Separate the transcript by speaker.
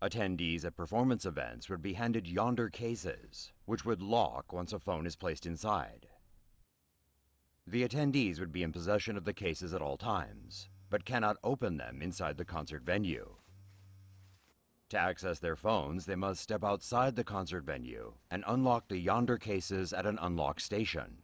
Speaker 1: Attendees at performance events would be handed Yondr cases, which would lock once a phone is placed inside. The attendees would be in possession of the cases at all times, but cannot open them inside the concert venue. To access their phones, they must step outside the concert venue and unlock the Yondr cases at an unlock station.